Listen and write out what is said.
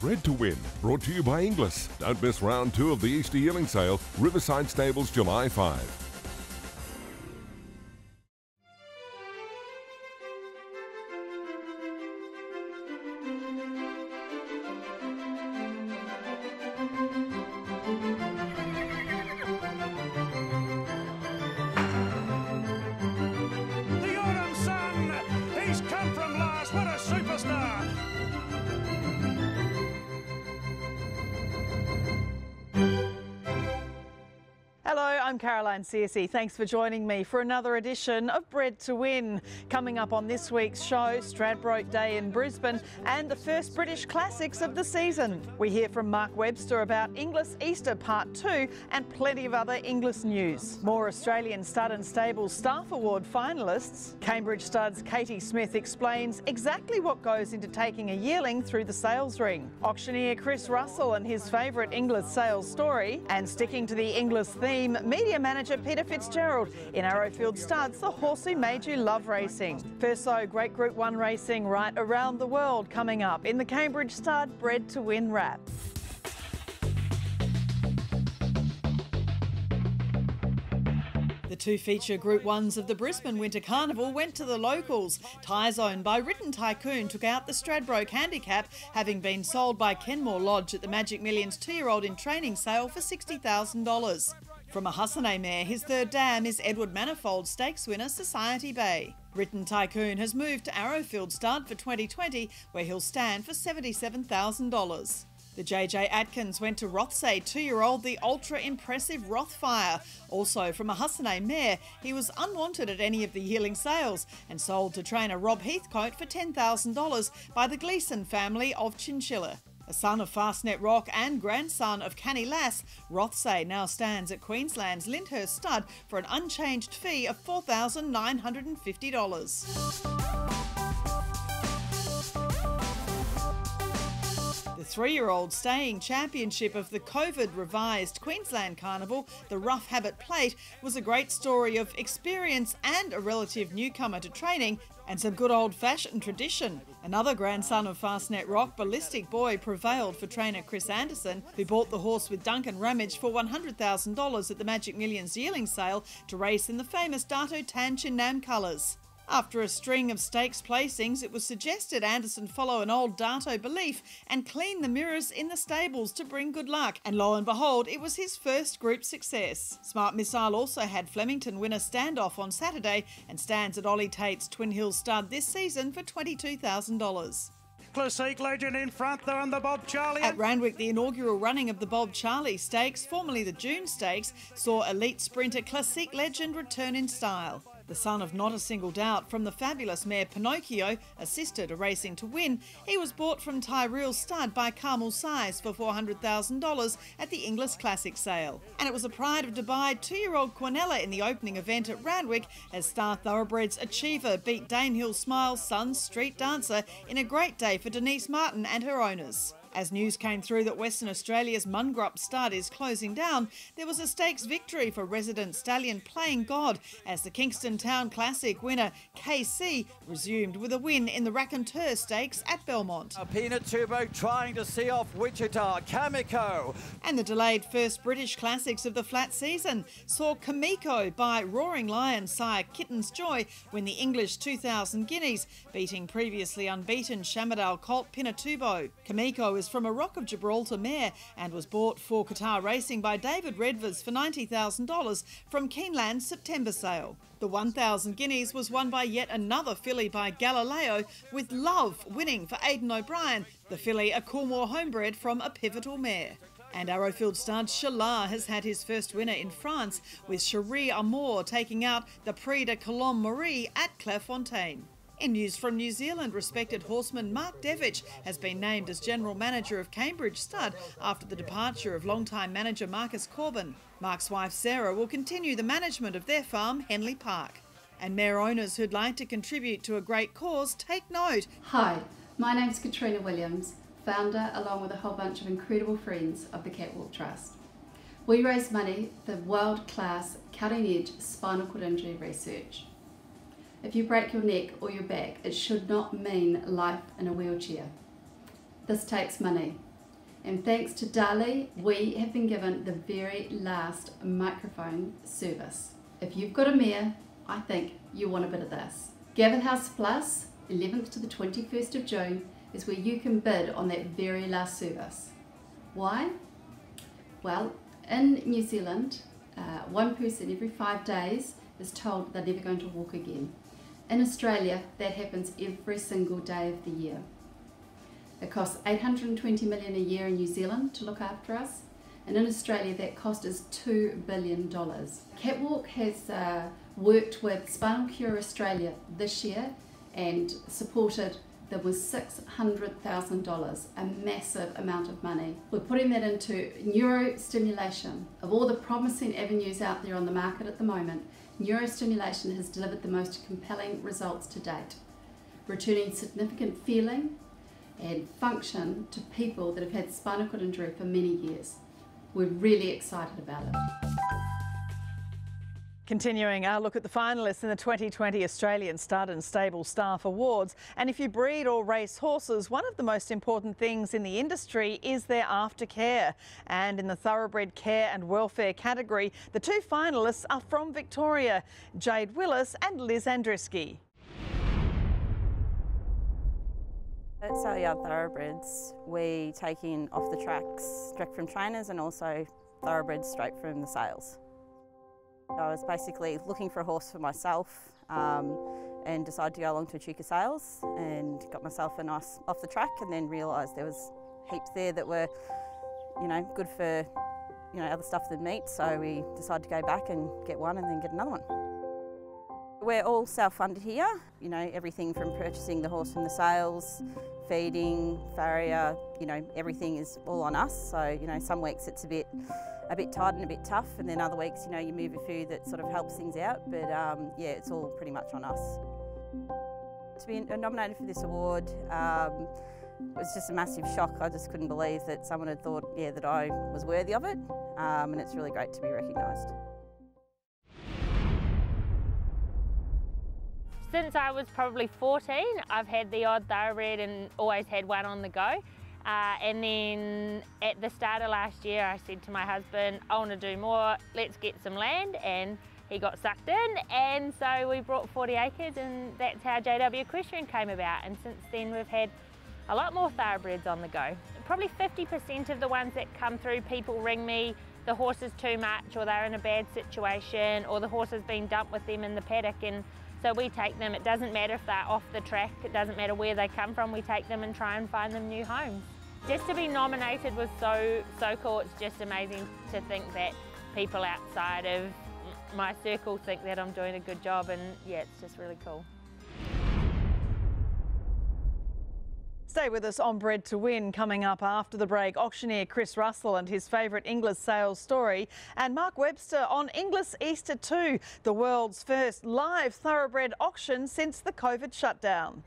Bred to Win, brought to you by Inglis. Don't miss round two of the Easter Yearling Sale, Riverside Stables, July 5. I'm Caroline Searcy. Thanks for joining me for another edition of Bred to Win. Coming up on this week's show, Stradbroke Day in Brisbane and the first British Classics of the season. We hear from Mark Webster about Inglis Easter Part 2 and plenty of other Inglis news. More Australian Stud and Stable Staff Award finalists. Cambridge Stud's Katie Smith explains exactly what goes into taking a yearling through the sales ring. Auctioneer Chris Russell and his favourite Inglis sales story. And sticking to the Inglis theme, media manager Peter Fitzgerald in Arrowfield Studs, the horse who made you love racing. First, so great Group 1 racing right around the world coming up in the Cambridge Stud Bred to Win wrap. The two feature Group 1s of the Brisbane Winter Carnival went to the locals. Tyzone by Written Tycoon took out the Stradbroke Handicap, having been sold by Kenmore Lodge at the Magic Millions two year old in training sale for $60,000. From a Hussonet mare, his third dam is Edward Manifold Stakes winner Society Bay. Written Tycoon has moved to Arrowfield Stud for 2020, where he'll stand for $77,000. The JJ Atkins went to Rothesay two year old, the ultra impressive Rothfire. Also from a Hussonet mare, he was unwanted at any of the yearling sales and sold to trainer Rob Heathcote for $10,000 by the Gleason family of Chinchilla. A son of Fastnet Rock and grandson of Canny Lass, Rothesay now stands at Queensland's Lyndhurst Stud for an unchanged fee of $4,950. Three year old staying championship of the COVID revised Queensland Carnival, the Rough Habit Plate, was a great story of experience and a relative newcomer to training and some good old fashioned tradition. Another grandson of Fastnet Rock, Ballistic Boy, prevailed for trainer Chris Anderson, who bought the horse with Duncan Ramage for $100,000 at the Magic Millions yearling sale to race in the famous Dato Tan Chin Nam colours. After a string of stakes placings, it was suggested Anderson follow an old Dato belief and clean the mirrors in the stables to bring good luck. And lo and behold, it was his first group success. Smart Missile also had Flemington win a standoff on Saturday and stands at Ollie Tait's Twin Hills stud this season for $22,000. Classique legend in front there on the Bob Charley. At Randwick, the inaugural running of the Bob Charley Stakes, formerly the June Stakes, saw elite sprinter Classique legend return in style. The son of Not a Single Doubt from the fabulous mare Pinocchio, assisted a Racing to Win, he was bought from Tyrrell Stud by Carmel Size for $400,000 at the Inglis Classic sale. And it was a pride of Dubai two-year-old Quinella in the opening event at Randwick as Star Thoroughbreds Achiever beat Danehill Smile's Son's Street Dancer in a great day for Denise Martin and her owners. As news came through that Western Australia's Mungrup stud is closing down, there was a stakes victory for resident stallion Playing God as the Kingston Town Classic winner KC resumed with a win in the Raconteur Stakes at Belmont. A Peanut Turbo trying to see off Wichita, Kameko. And the delayed first British Classics of the flat season saw Kameko by Roaring Lion sire Kitten's Joy win the English 2000 Guineas, beating previously unbeaten Shamardal Colt Pinatubo. Kameko from a Rock of Gibraltar mare and was bought for Qatar Racing by David Redvers for $90,000 from Keeneland's September sale. The 1,000 guineas was won by yet another filly by Galileo, with Love winning for Aidan O'Brien, the filly a Coolmore homebred from a pivotal mare. And Arrowfield stud Shalaa has had his first winner in France, with Cherie Amour taking out the Prix de Colombe Marie at Clairefontaine. In news from New Zealand, respected horseman Mark Devich has been named as General Manager of Cambridge Stud after the departure of longtime manager Marcus Corbin. Mark's wife Sarah will continue the management of their farm, Henley Park. And mare owners who'd like to contribute to a great cause, take note. Hi, my name's Catriona Williams, founder along with a whole bunch of incredible friends of the Catwalk Trust. We raise money for world-class, cutting-edge spinal cord injury research. If you break your neck or your back, it should not mean life in a wheelchair. This takes money. And thanks to Dali, we have been given the very last microphone service. If you've got a mare, I think you want a bit of this. Gavelhouse Plus, 11th to the 21st of June, is where you can bid on that very last service. Why? Well, in New Zealand, uh, one person every five days is told they're never going to walk again. In Australia, that happens every single day of the year. It costs 820 million a year in New Zealand to look after us, and in Australia that cost is $2 billion. Catwalk has uh, worked with Spinal Cure Australia this year and supported that was $600,000, a massive amount of money. We're putting that into neurostimulation. Of all the promising avenues out there on the market at the moment, neurostimulation has delivered the most compelling results to date, returning significant feeling and function to people that have had spinal cord injury for many years. We're really excited about it. Continuing our look at the finalists in the 2020 Australian Stud and Stable Staff Awards. And if you breed or race horses, one of the most important things in the industry is their aftercare. And in the thoroughbred care and welfare category, the two finalists are from Victoria, Jade Willis and Liz Andriski. At Saleyard Thoroughbreds, we take in off the tracks direct from trainers and also thoroughbreds straight from the sales. I was basically looking for a horse for myself um, and decided to go along to Echuca Sales and got myself a nice off the track and then realised there was heaps there that were, you know, good for, you know, other stuff than meat. So we decided to go back and get one and then get another one. We're all self-funded here, you know, everything from purchasing the horse from the sales, feeding, farrier, you know, everything is all on us. So, you know, some weeks it's a bit a bit tight and a bit tough, and then other weeks, you know, you move a few that sort of helps things out. But um, yeah, it's all pretty much on us. To be nominated for this award um, was just a massive shock. I just couldn't believe that someone had thought, yeah, that I was worthy of it, um, and it's really great to be recognised. Since I was probably 14, I've had the odd thoroughbred and always had one on the go. Uh, and then at the start of last year, I said to my husband, I want to do more, let's get some land. And he got sucked in. And so we brought 40 acres, and that's how JW Equestrian came about. And since then, we've had a lot more thoroughbreds on the go. Probably 50% of the ones that come through, people ring me, the horse is too much, or they're in a bad situation, or the horse has been dumped with them in the paddock. And so we take them, it doesn't matter if they're off the track, it doesn't matter where they come from, we take them and try and find them new homes. Just to be nominated was so, so cool, it's just amazing to think that people outside of my circle think that I'm doing a good job and yeah, it's just really cool. Stay with us on Bred to Win coming up after the break. Auctioneer Chris Russell and his favourite Inglis sales story, and Mark Webster on Inglis Easter 2, the world's first live thoroughbred auction since the COVID shutdown.